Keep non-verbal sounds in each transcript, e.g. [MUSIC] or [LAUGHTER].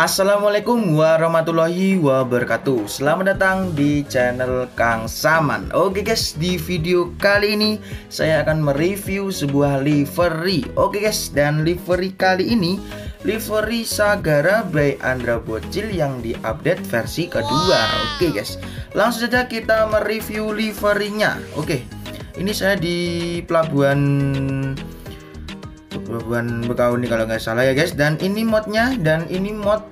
Assalamualaikum warahmatullahi wabarakatuh. Selamat datang di channel Kang Saman. Oke guys, di video kali ini Saya akan mereview sebuah livery. Oke guys, dan livery kali ini Livery Sagara by Andra Bocil yang diupdate versi kedua. Oke guys, langsung saja kita mereview liverynya. Oke, ini saya di pelabuhan Pelabuhan Bekauni kalau nggak salah ya guys. Dan ini modnya dan ini mod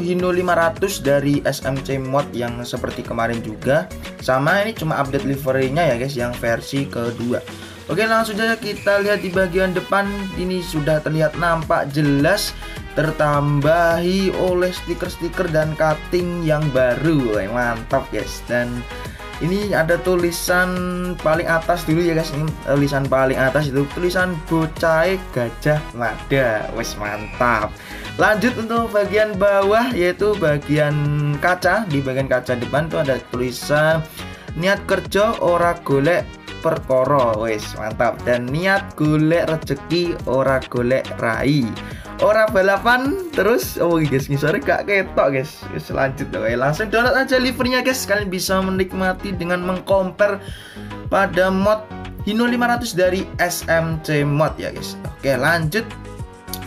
Hino 500 dari SMC mod yang seperti kemarin juga. Sama ini cuma update liverynya ya guys yang versi kedua. Oke langsung saja kita lihat di bagian depan. Ini sudah terlihat nampak jelas tertambahi oleh stiker-stiker dan cutting yang baru. Mantap guys. Dan ini ada tulisan paling atas dulu ya guys. Ini tulisan paling atas itu tulisan bocai gajah mada. Wes mantap. Lanjut untuk bagian bawah yaitu bagian kaca. Di bagian kaca depan tuh ada tulisan niat kerja ora golek perkoro wes mantap. Dan niat golek rezeki ora golek rai. Ora balapan terus oh guys ngisore gak ketok guys. Selanjut oke. Langsung download aja livernya guys. Kalian bisa menikmati dengan mengcompare pada mod Hino 500 dari SMC mod ya guys. Oke lanjut.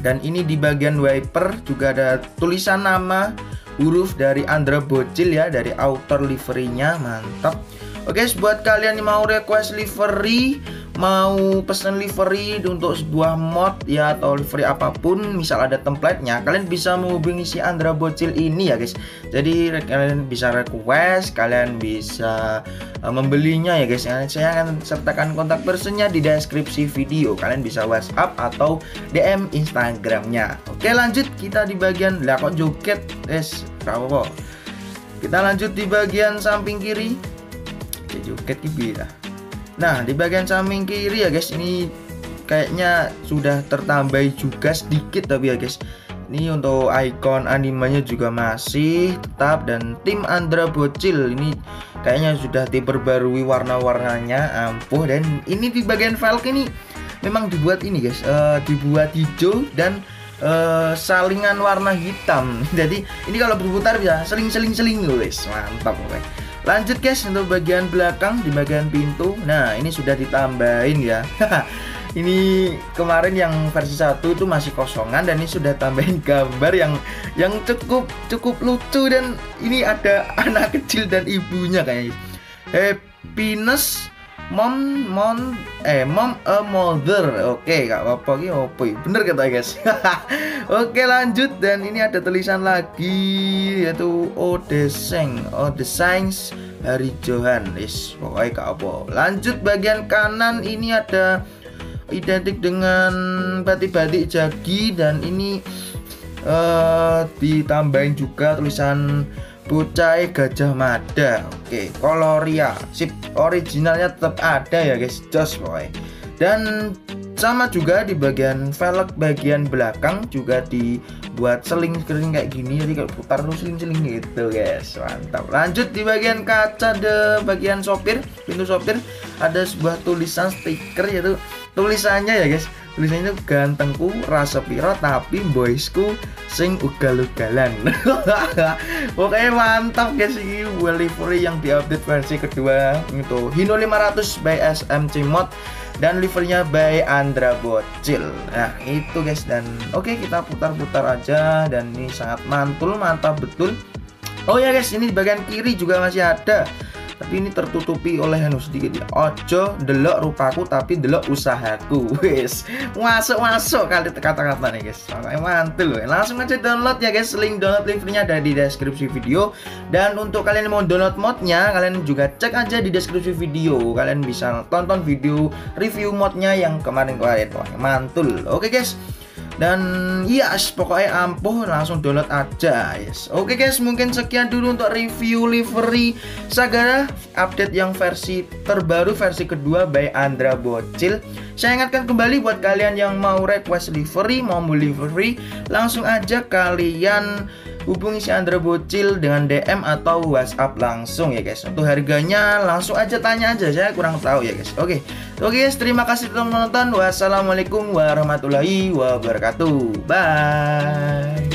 Dan ini di bagian wiper juga ada tulisan nama huruf dari Andra Bocil ya dari outer liverynya. Mantap Oke guys, buat kalian yang mau request livery mau pesen livery untuk sebuah mod ya atau livery apa pun misal ada templatenya kalian bisa menghubungi si Andra Bocil ini ya guys. Jadi kalian bisa request kalian bisa uh, membelinya ya guys. Saya akan sertakan kontak personnya di deskripsi video. Kalian bisa WhatsApp atau DM Instagramnya. Oke lanjut. Kita di bagian lah kok joget? Apa kita lanjut di bagian samping kiri joget gitu Nah, di bagian samping kiri ya guys, ini kayaknya sudah tertambah juga sedikit tapi ya guys. Ini untuk icon animenya juga masih tetap dan tim Andra Bocil ini kayaknya sudah diperbarui warna-warnanya ampuh dan ini di bagian velg ini memang dibuat ini guys, uh, dibuat hijau dan uh, salingan warna hitam. [LAUGHS] Jadi ini kalau berputar bisa seling-seling-seling guys, mantap guys. Lanjut guys untuk bagian belakang di bagian pintu. Nah, ini sudah ditambahin ya. [LAUGHS] ini kemarin yang versi satu itu masih kosongan dan ini sudah tambahin gambar yang yang cukup cukup lucu dan ini ada [LAUGHS] anak kecil dan ibunya kayaknya. Happiness mom mom eh mom a mother. Oke okay, gak apa-apa ini apa bener kata guys [LAUGHS] oke lanjut. Dan ini ada tulisan lagi yaitu Odeseng. Odesengs Hari Johan. Is pokoknya gak apa lanjut bagian kanan ini ada identik dengan batik-batik jagi. Dan ini uh, ditambahin juga tulisan Bocai Gajah Mada. Oke Koloria. Sip Originalnya tetap ada ya guys. Jos boy Dan sama juga di bagian velg bagian belakang juga dibuat seling seling kayak gini. Jadi kalau putar terus seling-seling gitu guys. Mantap. Lanjut di bagian kaca de bagian sopir pintu sopir ada sebuah tulisan stiker yaitu tulisannya ya guys tulisannya gantengku rasa piro tapi boysku sing ugal-ugalan. [LAUGHS] Pokoknya mantap guys ini livery yang diupdate versi kedua itu Hino 500 by SMC Mod dan livernya by Andra Bocil. Nah itu guys dan oke okay, kita putar-putar aja dan ini sangat mantul mantap betul. Oh ya guys ini di bagian kiri juga masih ada tapi ini tertutupi oleh anu sedikit ya. Ojo delok rupaku tapi delok usahaku. [LAUGHS] Wes masuk masuk kali kata-kata nih guys. Makanya mantul loh langsung aja download ya guys. Link download linknya ada di deskripsi video. Dan untuk kalian yang mau download modnya kalian juga cek aja di deskripsi video. Kalian bisa tonton video review modnya yang kemarin-kemarin wah mantul. Oke guys dan yes pokoknya ampuh langsung download aja yes. Oke guys mungkin sekian dulu untuk review livery Sagara update yang versi terbaru versi kedua by Andra Bocil. Saya ingatkan kembali buat kalian yang mau request livery mau beli livery langsung aja kalian hubungi si Andra Bocil dengan DM atau WhatsApp langsung ya guys. Untuk harganya langsung aja tanya aja, saya kurang tahu ya guys. Oke, oke guys, terima kasih telah menonton. Wassalamualaikum warahmatullahi wabarakatuh. Bye.